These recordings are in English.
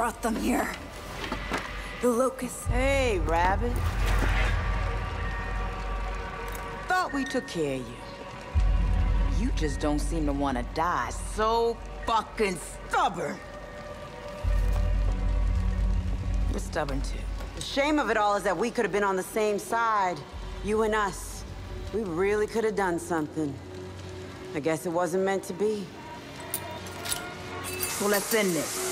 brought them here. The Locust. Hey, Rabbit. Thought we took care of you. You just don't seem to want to die. So fucking stubborn. We're stubborn too. The shame of it all is that we could have been on the same side. You and us. We really could have done something. I guess it wasn't meant to be. So let's end this.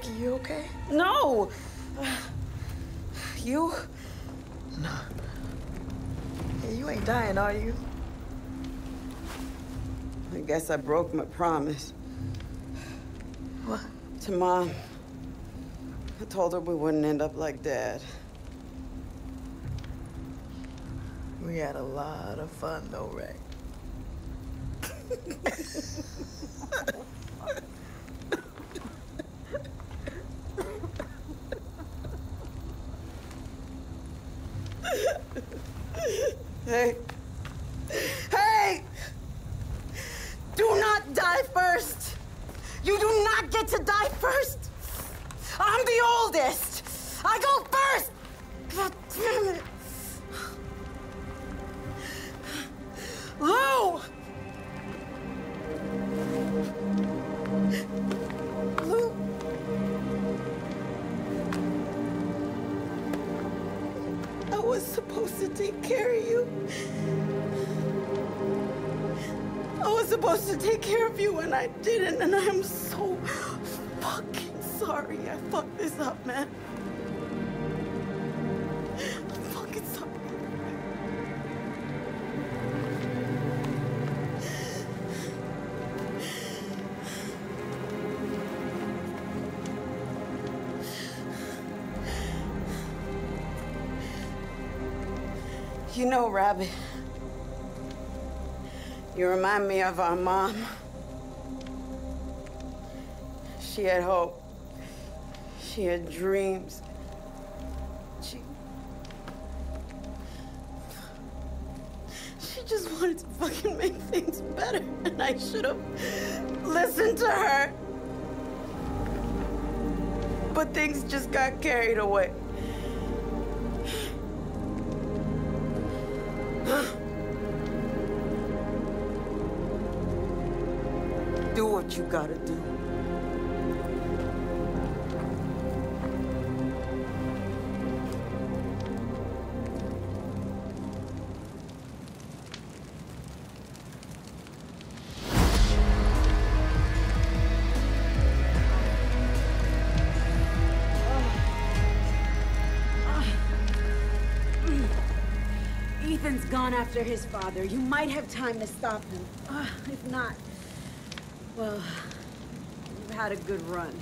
Mickey, you okay? No! You? No. Hey, you ain't dying, are you? I guess I broke my promise What? to Mom. I told her we wouldn't end up like Dad. We had a lot of fun, though, right? take care of you. I was supposed to take care of you and I didn't, and I'm so fucking sorry I fucked Rabbit, you remind me of our mom. She had hope. She had dreams. She. She just wanted to fucking make things better, and I should have listened to her. But things just got carried away. do what you gotta do. After his father. You might have time to stop him. Uh, if not, well, you've had a good run.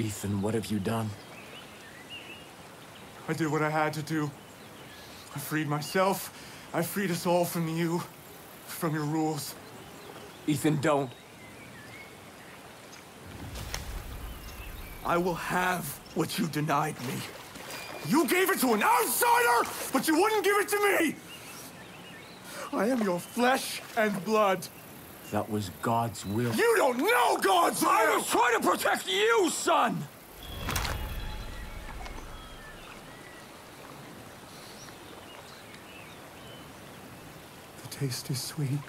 Ethan, what have you done? I did what I had to do. I freed myself. I freed us all from you. From your rules. Ethan, don't. I will have what you denied me. You gave it to an outsider, but you wouldn't give it to me! I am your flesh and blood. That was God's will. You don't know God's will! I was trying to protect you, son! The taste is sweet.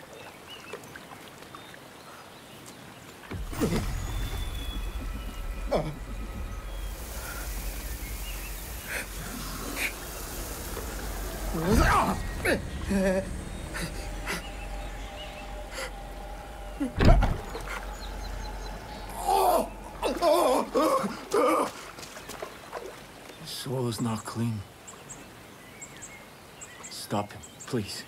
His soul is not clean. Stop him, please.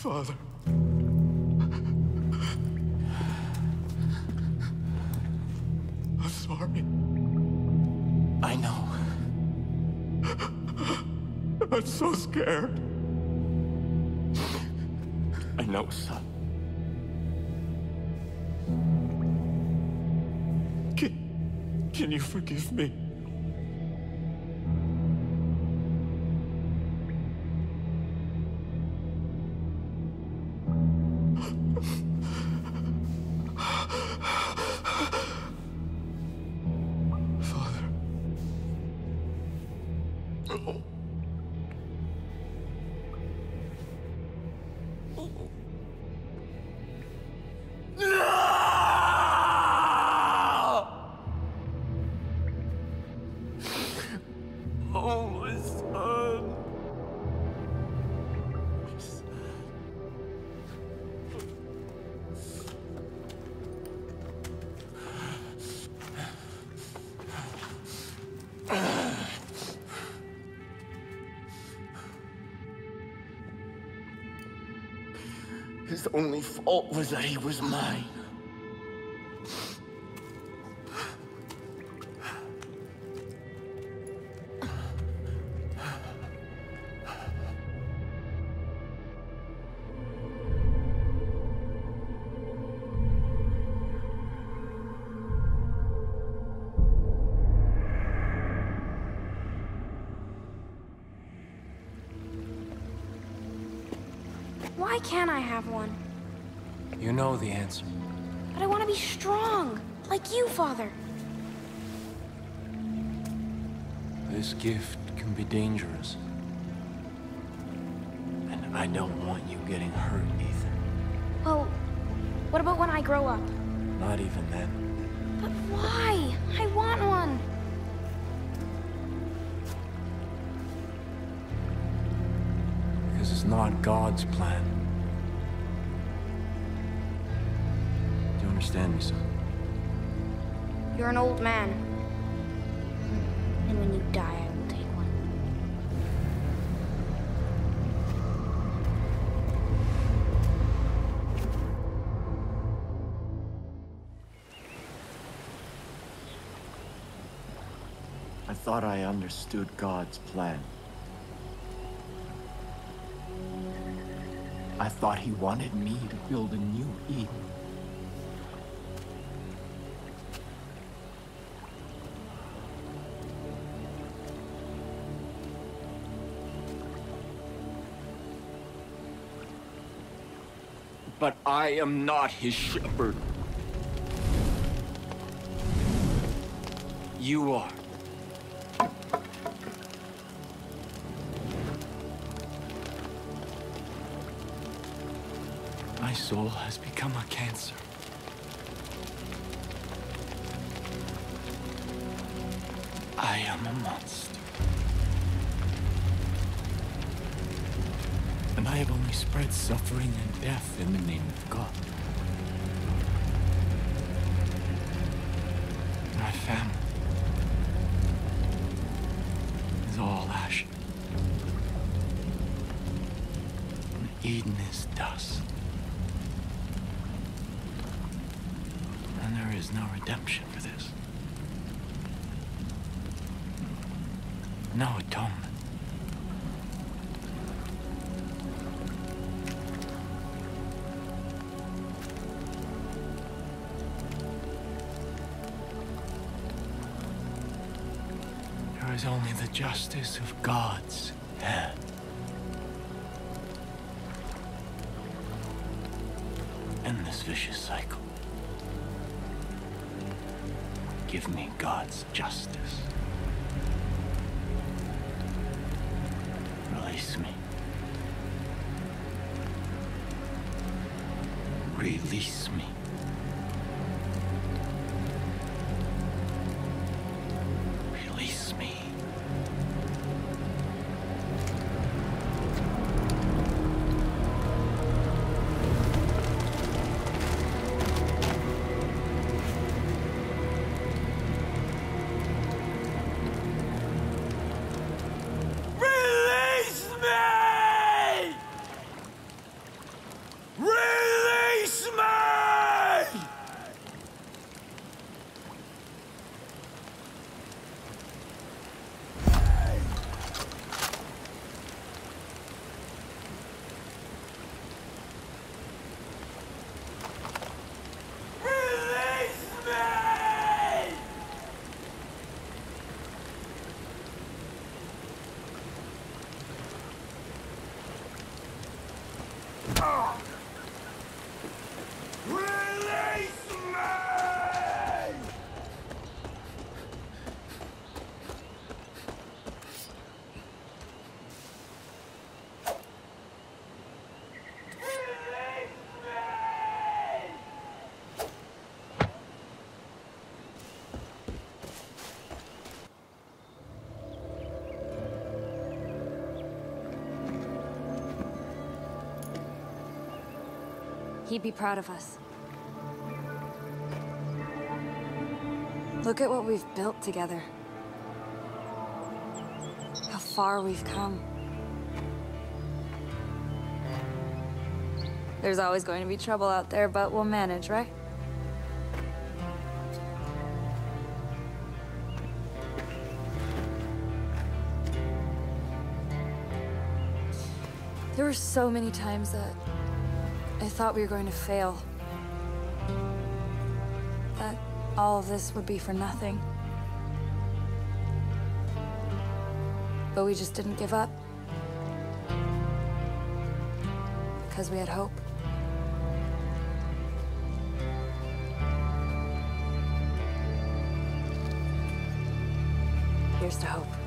Father. I'm sorry. I know. I'm so scared. I know, son. Can, can you forgive me? His only fault was that he was mine. I grow up? Not even then. But why? I want one. Because it's not God's plan. Do you understand me, son? You're an old man. And when you die, thought I understood God's plan. I thought he wanted me to build a new Eden. But I am not his shepherd. You are. My soul has become a cancer. I am a monster. And I have only spread suffering and death in the name of God. No atonement. There is only the justice of God's hand. End this vicious cycle. Give me God's justice. Release me. Release me. He'd be proud of us. Look at what we've built together. How far we've come. There's always going to be trouble out there, but we'll manage, right? There were so many times that I thought we were going to fail. That all of this would be for nothing. But we just didn't give up. Because we had hope. Here's to hope.